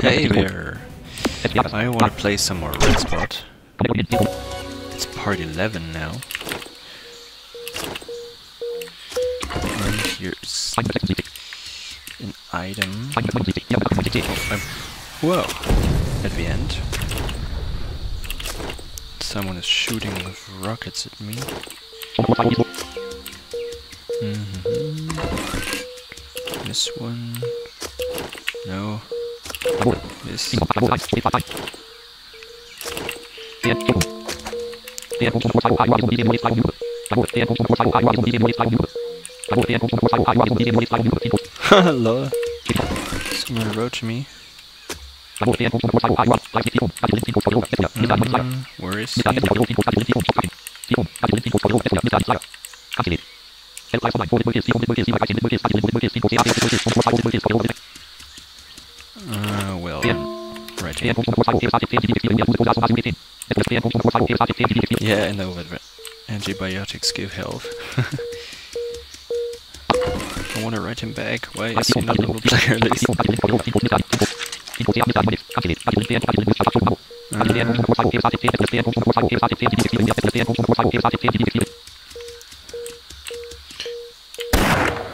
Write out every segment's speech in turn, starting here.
Hey there. I want to play some more Redspot. It's part 11 now. And here's an item. Um, whoa! At the end. Someone is shooting with rockets at me. Mm -hmm. This one. No. Hello. Someone wrote me. Mm, where is he? Uh, well, right here. Yeah, I know that antibiotics give health. I want to write him back. Why is he not on the player list? Uh,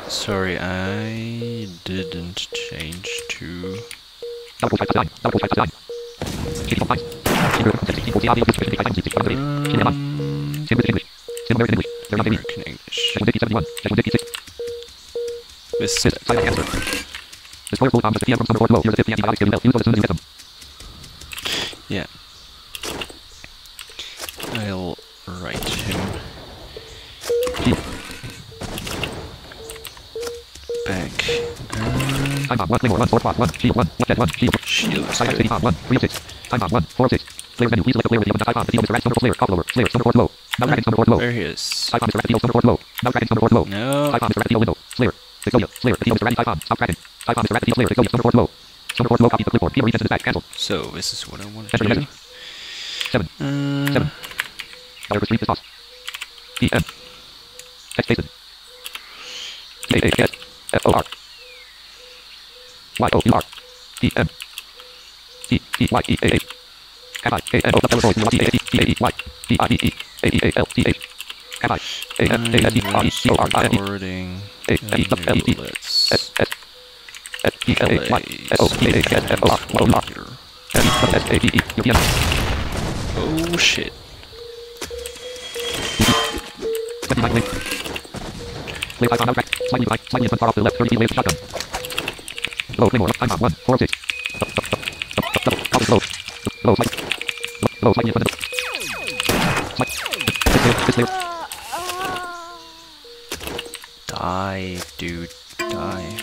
Sorry, I didn't change to... Um, American English. This Yeah. Um, Time one, one, four, one, shield one, jet one, shield, shield, fire, city one, three six. Time one, four six. Slayer menu, please select the player with the open icon. The field is red, number Slayer, cop lower, Slayer, number four low. Now dragons, number four low. There he is. Icon is red, field, number four low. Now dragons, number four low. No. Icon is red, field window, Slayer. Exodia, Slayer, the field is red, icon, stop dragon. Icon is red, field, Slayer, Exodia, number four low. Number four low, copy the clipboard. Fever resets back, cancel. So, this is what I want to do. Seven. Uh, Seven. Dollar retrieve this boss. PM. Text Jason. J-A-S-F-O-R. Y O U R T M T T Y E A H K I K N O W O T A T T A E Y T I E E A E A L T H K I A F A S E R E C O R I N E A N E L E T S S S P L A Y S O P A S F O R O R S E S A D E U P N Oh shit. Link. Link icon out track. Sliding right. Sliding input far off the left. Thirty feet wave shotgun. On one. Four. Die, dude. Die.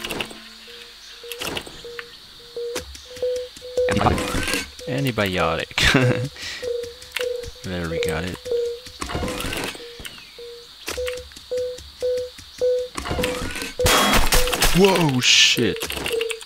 Antibiotic. there we got it. Whoa, shit.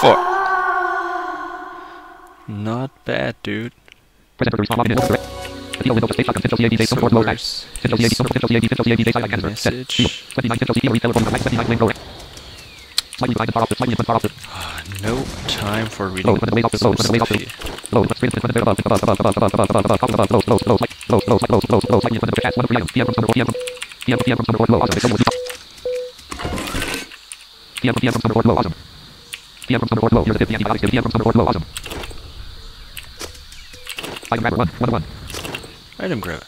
Fuck. Not bad, dude. So no time for reading. PM PM from Summer Low. Awesome. PM from Summer Low. Here's a 50 antibiotics. PM from Summer Low. Awesome. Item grabber one. One one. Item grabber.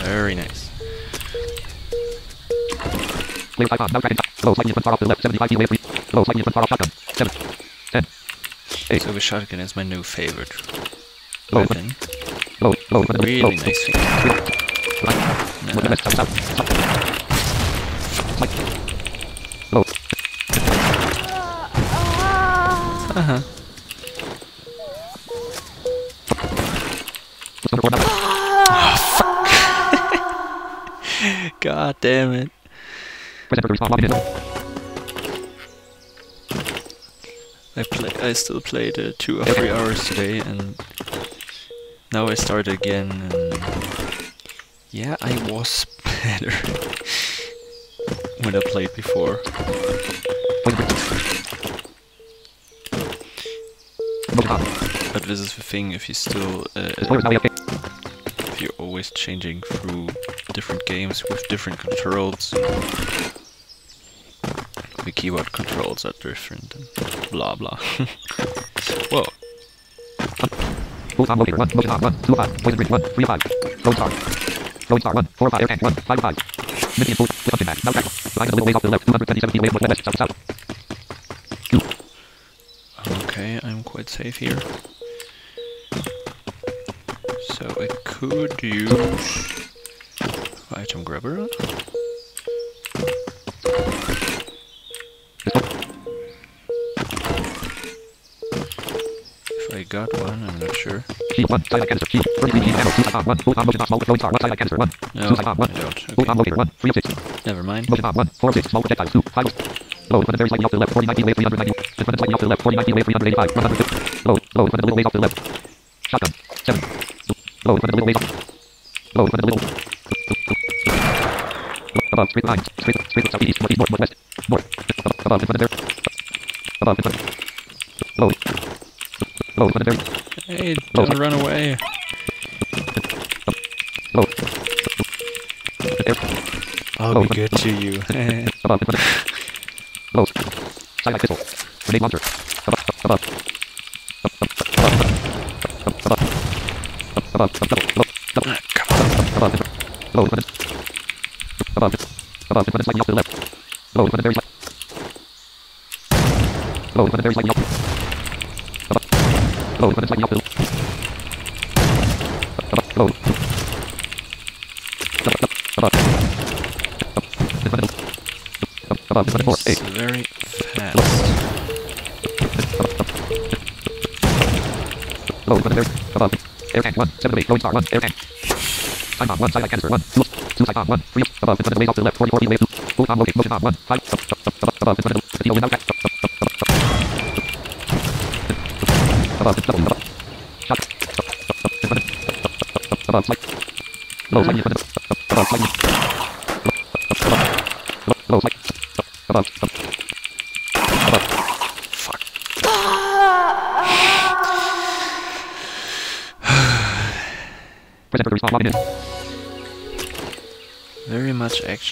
Very nice. Clear icon. Now dragon. Low slightly far off to the left. 75 feet away. Low slightly far off shotgun. Seven. Ten. Eight. So the shotgun is my new favorite low, weapon. Low. Low. Really low. nice thing. Right. No. I play. I still played uh, two or three hours today, and now I start again. And yeah, I was better when I played before. But this is the thing: if you still, uh, AFK. if you're always changing through different games with different controls, the keyboard controls are different, and blah blah. Whoa. Full time locator. One. Motion on. One. Two of five. Poison bridge. One. Three of five. Lone star. Lone star. One. Four five. Air tank. One. Five five. Flip up back. Now track. Line a little ways off to the left. 270 feet west. South. South. Okay, I'm quite safe here. So I could use item grabber. Got one, I'm not sure. Sheet one. Side canister. Sheet. 33 feet ammo. Two bomb. One. Full time motion on. Small. Lone star. One. Side canister. One. No, Two side bomb. I One. don't. Full time Okay, locator. One. Three six. never mind. Motion on. One. Four six. Small projectiles. Two. Five. Low. Front and very slightly off to the left. 49 feet away. 390. In front and slightly off to the left. 49 feet away. 385. 150. Low. Low. In front and a little ways off to the left. Shotgun. Seven. Front and a little ways off. Front and a little. Above. Straight lines. Straight. Straight. South. East. Northeast. North. Northwest. North. Above. Front and there. Above. In front. Low. Low. In Hey, don't run away. I'll Oh, be good to you. Above. In front. Low. Side pistol. Grenade launcher. Above. Ah, Above. Above. Above. Above. Above. Low. Double. Come on. Above. in front. Low. In front. Above. Above. In front and slightly off to the left. Low. In front and very slight. Low. In front and very slightly off. Above. Low. In front and slightly off to the Above. Low. Above. Above. In front and Above. In front and four. It's Eight. very fast. Low, front and there. Above. Air tank, one. Seven of eight. Lone star, one. Air tank. Side bomb, one. Side canister, one. Two side bomb, one. Three. Above. In front of the off to the left. 44 feet away. Full bomb, locate. Motion bomb, one. Five. Above. Above. In front of the steel window track. Above. Double. Above. Shot. In front of. Above. Slight. Low, slightly in front of.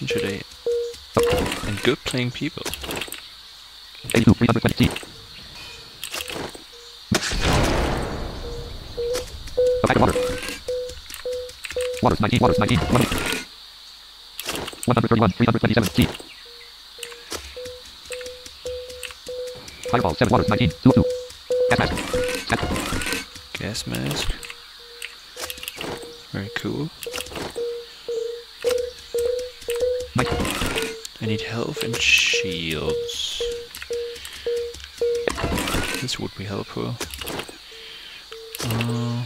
Much today. And good playing people. 82, 320 T. A pack of water. Waters, 19, waters, 19, 131, 327 T. Fireball, 7 waters, 19, 2 2. Gas mask. Gas mask. Very cool. Mike. I need health and shields. This would be helpful. Uh,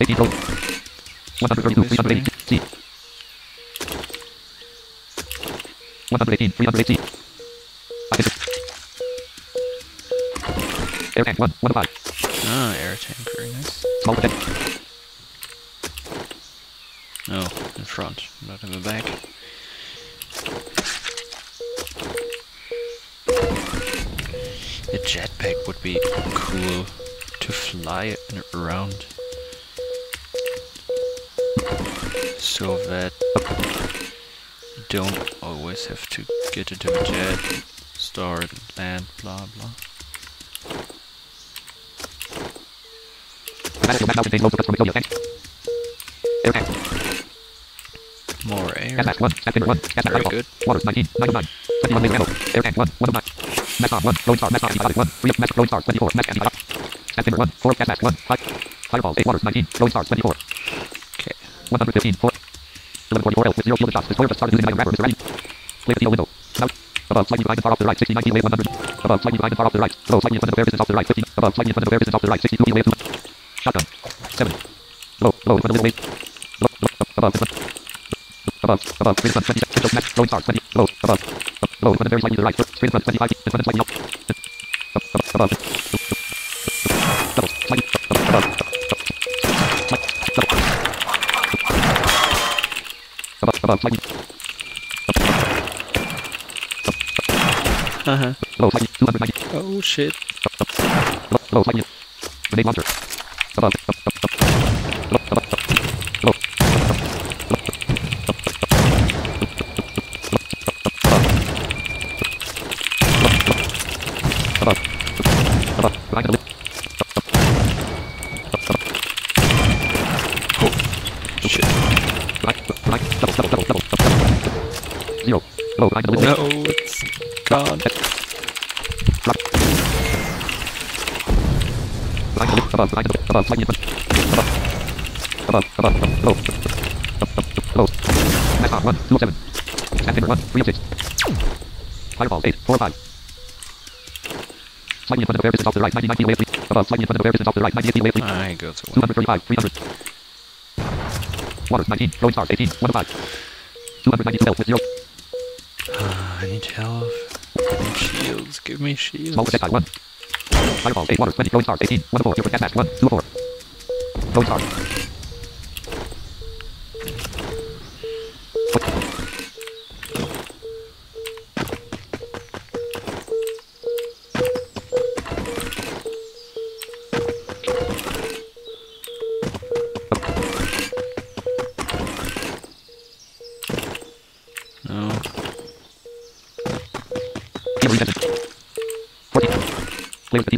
18 gold. 132, 380 T. 118, 308 T. I think it's- Air tank, 1, 1 of 5. ah, air tank, very nice. Small jet. Jetpack would be cool to fly around. So that don't always have to get into a jet, start, land, blah blah. Battlefield map now contains loads of custom Exodia tanks. Air tank. More air. Gas mask 1. Stat timber 1. Gas mask Very good. Waters 19. 9 9. 21 laser. Air tank 1. 1 of 9. Mask bomb 1. Lone star. Mask antibiotic 1. 3 of mask. Lone stars 24. Mask antibiotic. Stat timber 1. 4 of gas 1. 5. Fireball 8 waters 19. Lone stars 24. Okay. 115. 4. 1144 L with 0 shielded shots. Destroyer just started losing item grabber. Mr. Ready. Play the deal window. Now. Above, slightly behind and far off the right, 60, 90 away, 100. Above, slightly behind and far off the right. Low, slightly in front of the bear distance off the right, 50. Above, slightly in front of the bear distance off the right, 62 away, 2. Shotgun. 7. Low, low, in front of the weight. Low, low, above. Above, above, straight in front, 20. Control smash, rolling stars, 20. Low, above. Low, in front of very slightly to the right, front, 25. In front and slightly out. Above. Doubles, slightly, above. Above, above, slightly. Uh-huh. Low, slightly, 290. Oh shit. Low, low, slightly. Grenade launcher. Above, above, above, above, low. Above, above, right to the left. Shit. Right, right, double, double, double, double, double. Zero. Low, right to. No, it's gone. Right. Right to above, right to above, slightly. Above, above, above, above, low. Up, up, up, low. Max arm, one, two of seven. Stand timber, one, three of six. Fireball, eight, four of five. Slightly in front of the bear distance off the right, 90, 90 away, three. Above, slightly in front of the bear distance off the right, 90, 80 away, three. I go to one. 235, 300. Waters, 19. Rolling stars, 18. 1 of 5. 292 health with 0. I need health. I need shields. Give me shields. Small projectile, 1. Fireball, 8. Waters, 20. Rolling stars, 18. 1 of 4. Different gas mask, 1. 2 of 4. Rolling stars.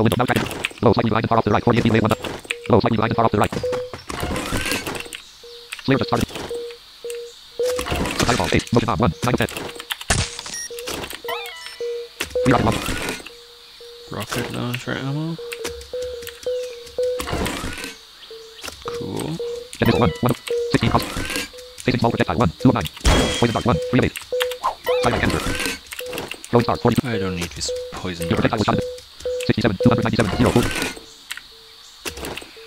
Deal window, mouse tracking. Low, slightly behind and far off the right. 48 delay, 1 up. Low, slightly behind and far off the right. Slayer just started. Fireball, 8. Motion bomb, 1. 9 of 10. Three rocket launcher. Rocket launcher ammo. Cool. Jet missile, 1. 1 of 16 cost. Facing small projectile, 1. 2 of 9. Poison dart, 1. 3 of 8. Side cancer. Rolling stars, 42. I don't need this poison Your projectile was darts. shot. 67, 297, 0. Full.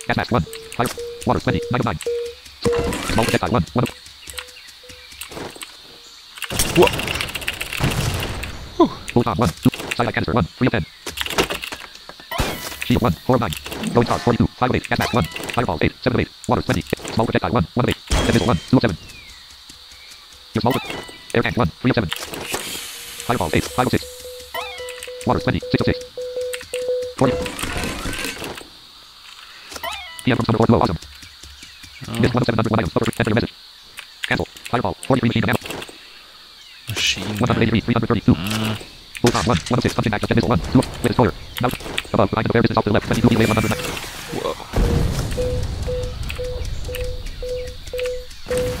Gas mask, 1. Fire. Water, 20. 9 of 9. Small projectile, 1. 1 of... Whoa. Full top, 1. 2. Side cancer, 1. 3 of 10. Shield, 1. 4 of 9. Rolling stars, 42. 5 of 8. Gas mask, 1. Fireball, 8. 7 of 8. Water, 20. Small projectile, 1. 1 of 8. Jet missile, 1. 2 of 7. Your pro- Air tank, 1. 3 of 7. Fireball, 8. 5 of 6. Water, 20. 6 of 6. 40. PM from Summer Lord Low, awesome. Oh, Missed 1 of 701 items. Upper, enter your message. Cancel. Fireball, 43 machine gun ammo. machine gun. 183, 332. Mm, Full top, 1. 1 of 6. Punching back, missile, 1. 2 of... With destroyer. Mouse. Above, behind the bear distance off to the left. 22 delay, 100. whoa.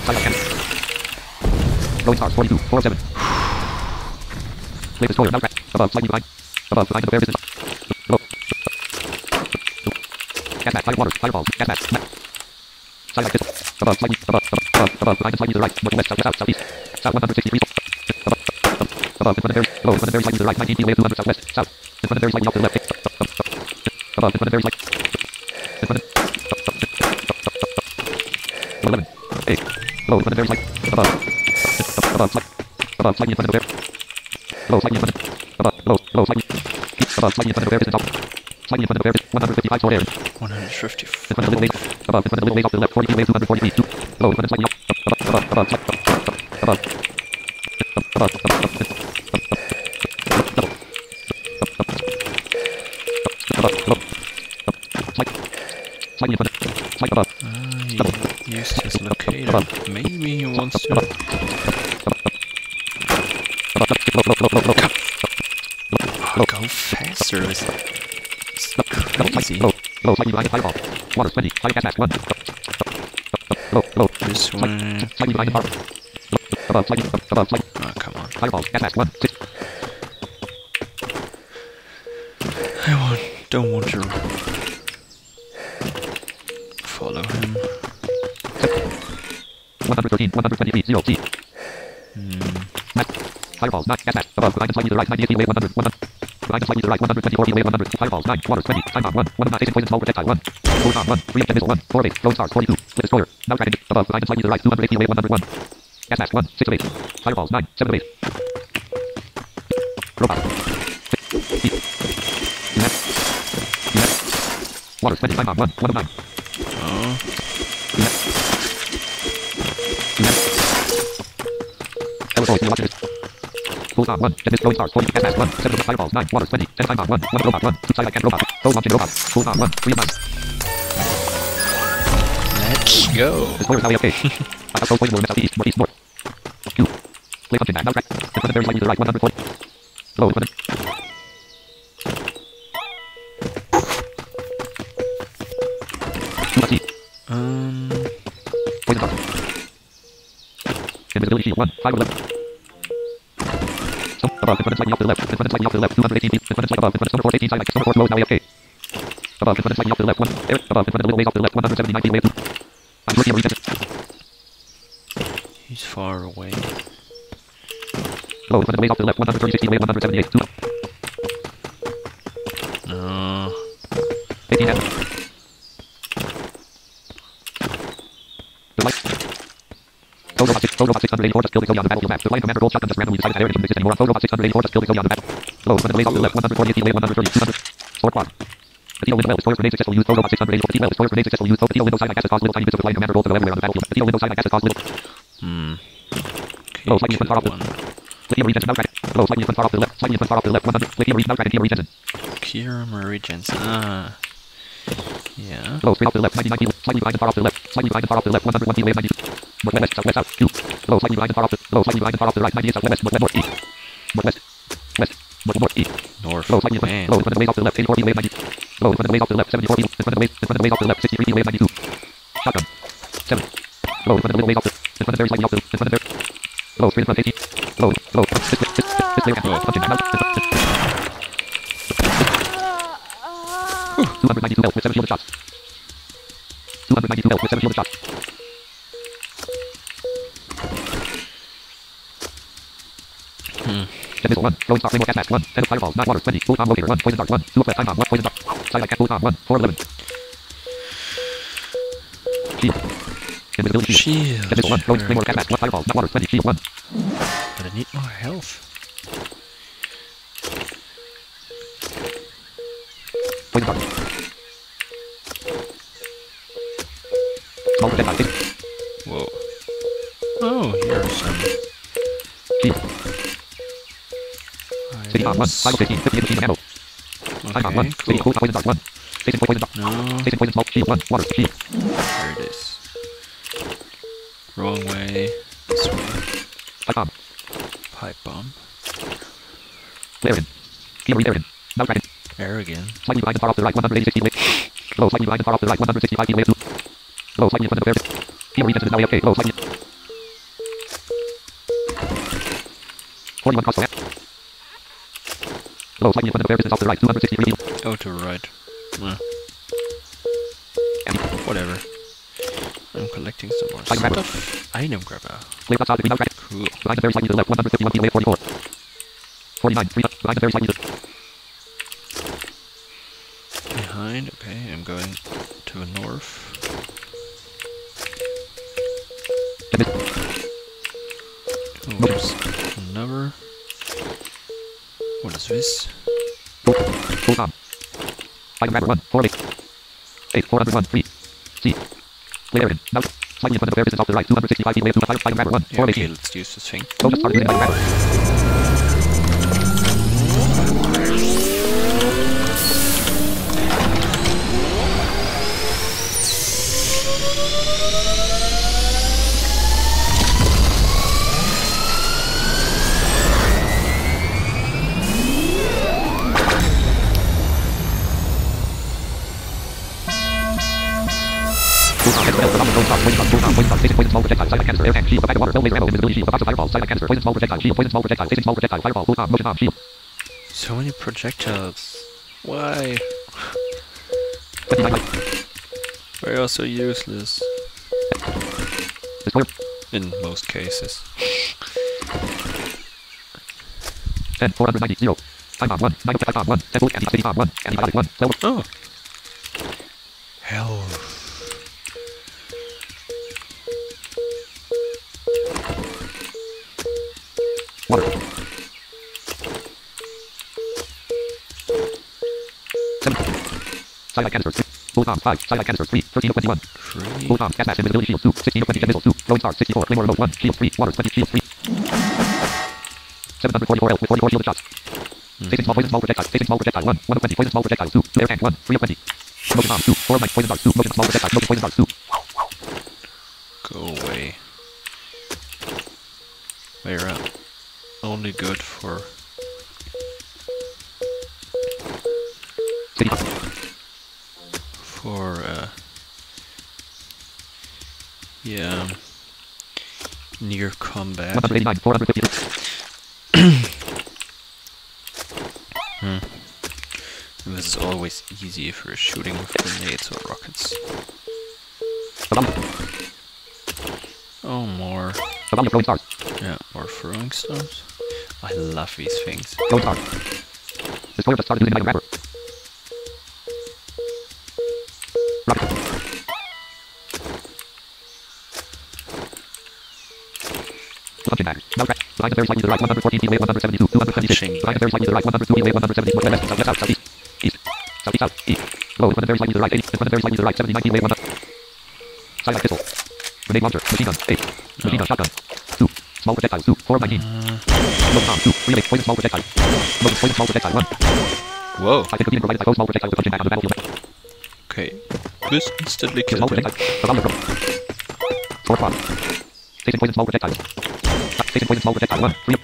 Side cannon. Rolling stars, 42. 4 of 7. Play destroyer, mouse. Above, slightly behind. Above, behind the bear distance. Gas mask, fire water, fireballs, gas mask, ma- Side pistol. Above, slightly, above, above, above, above, behind and slightly to the right. Northwest, south, south, southeast. South 163. Above, above, above, in front of very, low, in front of very slightly to the right. 19 feet away, 200 southwest, south. In front of very slightly off to the left. Above, in front of very slight. In front of, to 11. 8. Low, in front of very slight. Above. Above, slight. Above, slightly in front of the bear. Low, slightly in front of, above, low, low, slightly. Above, slightly in front of the bear distance off. Slightly in front of the bear distance, 155 stored air. In 150. front of the little ways, above, in front of the little ways off to the left, 40 feet away, 240 feet, 2. Low, in front of slightly up, above, above, above, slight, above, above, above, above, above, double. Above, low, slight, slightly in front of, slight above, Ah, he used his locator. Maybe he wants to. above, low, low, low, low, low, low. Oh, go faster. It's, it's Double, slight, low, slightly behind, fireball. Water, 20, fire mask, 1. Low, low, This one. slightly behind, fire. Above, slightly, above, slightly. Oh, come on. Fireball, mask, 1, 6. I want, don't want to follow him. 113, 123, 0, G. Hmm. Fireballs, 9. Gas mask. Above. And slightly to the right. 98 feet away. 100. 100. Grind and slightly to the right. 124 feet away. 100. Fireballs, 9. Water, 20. Time bomb, 1. 1 of 9. Station poison small projectile, 1. Full bomb, 1. 3 missile, 1. 4 of 8. Lone stars, 42. Split destroyer. Now dragon. Above. Grind and slightly to the right. 208 feet away. 101. Gas mask, 1. 6 of 8. Fireballs, 9. 7 of 8. Robot. Heat. Unit. Unit. Water, 20. Time bomb, 1. 1 of 9. Oh, Unit. Unit. Elephant, you watch this. Full bomb, 1. Jet glowing stars, 40. Gas mask, 1. 7 of fireballs, 9. Water, 20. 10 time bomb, 1. 1 robot, 1. Side cat robot. Full launching robot. Full bomb, 1. 3 9. let's go. Destroyer now AFK. I have poison north, southeast, northeast, north. Q. Play punching back, now track. Front of very slightly to the right, 140. Low, in front of. Two, let's see. Um, Poison dart. Invisibility shield, 1. 5 of 11. So, above, in slightly off to the left. In slightly off to the left, 218 feet. In slightly above, in front of Summer Force 18, side like Summer Force now AFK. Above, in slightly off to the left, 1. There, above, in a little ways off to the left, 179 feet away, I'm looking at recenter. he's far away. Low, in the ways off to the left, 136 feet away, 178, 2. No. 18 F. The light. Go robot 6, go robot 684 just killed the battlefield map. The commander rolled shotgun just randomly decided area didn't anymore. Go 684 just killed on the battle. Low, the ways off to the left, 148 feet 130, 200. Sword quad. Patino window well, destroyer grenade successful use, go 684 Patino well, destroyer grenade successful use, Patino window side like acid little tiny bits of the battlefield. Patino window side like acid little. Hmm. Okay, Low, slightly far off the- one. Click now dragon. Low, slightly far off to the left, slightly far off to the left, 100. Click here, now dragon, here. Kira Marie Jensen. Ah. Yeah. Low, straight off to the left, 99 feet, slightly behind and far off to the left, slightly behind and far off to the left, 101 feet away, 92. Northwest, southwest, south, Q. Low, slightly behind and far off to, low, slightly behind and far off to the right, 98 southwest, northwest, north, east. Northwest, west, north, north, east. North. Low, slightly in low, in front of the ways off to the left, 84 feet away, 90. Low, in front of the ways off to the left, 74 feet, in front of the ways, in front of the ways off to the left, 63 feet away, 92. Shotgun. 7. Low, in front of the little ways off to, in front of very slightly off to, in front of very, low, straight in front, 80. Low, low, this, this, this, this layer, Oh. punching, now, this, this, 292 health with 7 shielded shots. 292 health with 7 shielded shots. Hmm. Jet missile 1. Throwing star framework gas mask 1. 10 of fireballs. 9 water. 20. Full bomb locator 1. Poison dart 1. 2 of left. Time bomb 1. Poison dart. Side like cat full bomb 1. 4 11. Shield. Invisibility shield. Shield. Jet missile 1. Throwing framework gas mask 1. Fireballs. 9 water. 20. Shield 1. But I need more health. Poison dart. Small projectile. Six. Whoa. Oh, here are some. City bomb 1. items. 5 of 15. 50 machine gun ammo. Time bomb 1. Okay, City cool. poison dart 1. Station poison dart. No, Station poison smoke. Shield 1. Water. Shield. there it is. Wrong way. This way. Pipe bomb. Pipe bomb. Larian. Theory Larian. Now dragon. Arrogant. Slightly behind and far off to the right, 186 feet away. Low, slightly behind and far off to the right, 165 feet away. Two. Low, slightly in front of the bear. Theory Jensen is now AFK. Low, slightly. 41 cross flat. Low, slightly in front of the bear. Distance off the right, 263 feet. Oh, to the right. Empty. whatever. I'm collecting some more Item grabber. Item grabber. Clear outside the green. Cool. The bear, slightly to the left, 151 feet away. 44. 49, 3 up. Behind the bear, slightly to Behind. What is this? Full, full bomb. Item grabber 1, 4 8. 8, 401, 3. C. Larian. Now, slightly in front of the. Distance off the right, 265 feet away. 2 item grabber 1, 4 Yeah, okay, 18. let's use this thing. Go just start using item grabber. Full So many projectiles. Why? 29 life. They are so useless. In most cases. 10, 490, 0. Time bomb 1, 9 time bomb 1, 10 volt, anti-city bomb 1, antibiotic 1, level Oh. Hell. Water. 7. Cyanide canister Bullet bomb 5. Cyanide canister 3. 13 of 21. Free. Bullet bomb gas mask invisibility shield 2. 16 of 20 jet missile 2. Glowing star 64. Claymore remote 1. Shield 3. Water 20. Shield 3. 744 L with 44 shielded shots. Facing small poison small projectile. Facing small projectile 1. 1 of 20 poison small projectile 2. Air tank 1. 3 of 20. Motion bomb 2. 4 of 9 poison darts 2. Motion small projectile. Motion poison darts 2. Yeah near combat. 189. 450. Hmm. This is always easy if you're shooting with grenades or rockets. Oh, more. Above glowing stars. Yeah, more throwing stones. I love these things. Destroyer just started using the grabber. Bag. Now crack. Line very slightly to the right. 114 feet away. 172. 226. Punching Line very slightly to the right. 102 feet away. 170. North west. South south southeast. East. Southeast south. East. Low. One very slightly to the right. 80. One very slightly to the right. 79 feet away. 1. Side pistol. Grenade launcher. Machine gun. 8. Machine gun. Oh. Shotgun. 2. Small projectile. 2. 4 of 19. Smoke uh. bomb. 2. 3 8. Poison small projectile. Smoke poison small projectile. 1. Whoa. I think provided by both small projectiles with punching bag on the battlefield. Okay. This instantly Kill small projectile. Above the pro. Sword quad. Facing poison small projectiles. Facing poison small projectile. 1. 3.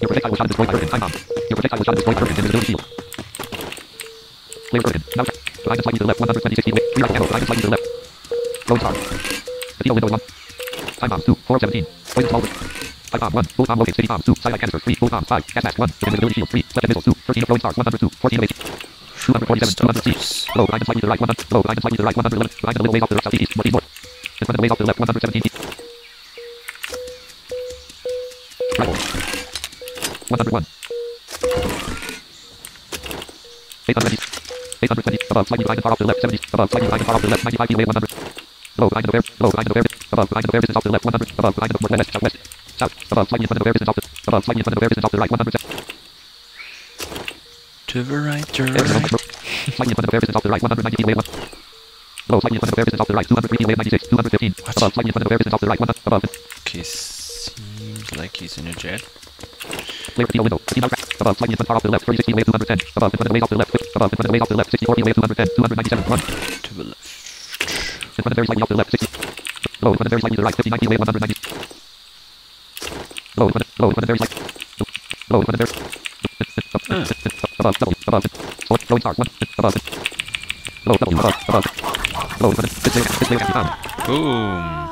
Your projectile was shot and destroyed by Hurricane. Time bomb. Your projectile was shot and destroyed by Hurricane. Invisibility shield. Clear Hurricane. Now check. Line slightly to the left. 126 feet away. 3 rocket ammo. Line slightly to the left. Lone star. Casino window 1. Time bomb 2. 4 of 17. Poison small Time bomb 1. Bullet bomb locates. City bomb 2. Cyanide canister 3. Bullet bomb 5. Gas mask 1. Invisibility shield 3. Fletch missile 2. 13 of throwing stars. 102. 14 of 8. 247. 200 Low. Line slightly to the right. 100. Low. Line slightly to the right. 111. Line a little ways off the left. 117 feet. Rifle. 101. 820. 820. Above. Slightly behind far off the left. 70. Above. Slightly behind and far off the left. 95 feet away. 100. Low. To bear. Low. Line to. Above. To distance off the left. 100. Above. Slightly in front of bear distance off off the right. 100. To the right, to the Slightly right. front of the bear distance off to the right. 190 away. 1. Low. Slightly in front of the to the right. 203 away. 96. 215. What? Above. Slightly in front of the to the right. 100. Above. Okay, seems like he's in a jet. Clear casino window. Casino crack. Above. Slightly in front far off to the left. 36 feet away. 210. Above. In front of the ways off to the left. Above. In front of the ways off to the left. 64 feet away. 210. 297. 1. To the left. In front of very slightly off to the left, 60. Low, in front of very slightly to the right, 59 feet away, 190. Low, in front of, low, in front of very slight. Low, in front of very... Above, double, above. Sword, throwing stars, one. Above. Low, double, above, above. Low, layer, this layer can be. Boom!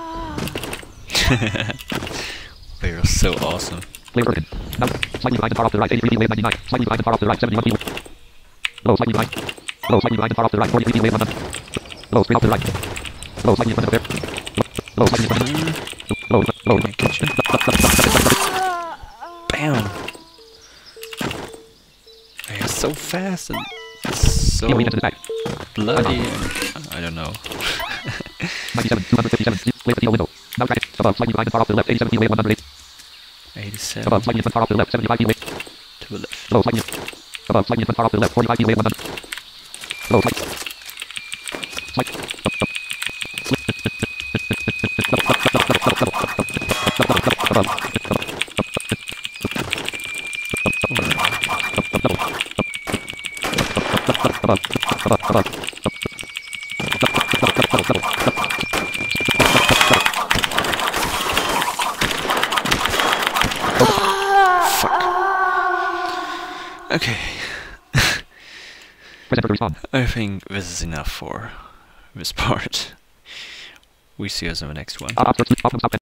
they are so awesome. Clear Hurricane. Now, slightly behind and far off the right, 83 feet 99. Slightly behind and far off the right, 71 feet. Low, slightly behind. Low, slightly behind and far off the right, 43 feet 100. Low, straight off to the right. Low, slightly in front of the bear. Low, slightly in front of the... Low, low, you? Bam! So fast and so Yeah, we get to the back. bloody. and- I don't know. 97, 257, clear casino window. Now crack it. Above, slightly and far off to the left, 87 feet away, 108. 87 Above, slightly far off to the left, 75 feet away. to the left. Low, slightly. Above, slightly far off to the left, 45 feet away, 100. Low, slight. Slight. Press enter to respond. I think this is enough for this part. We see us in the next one. Uh,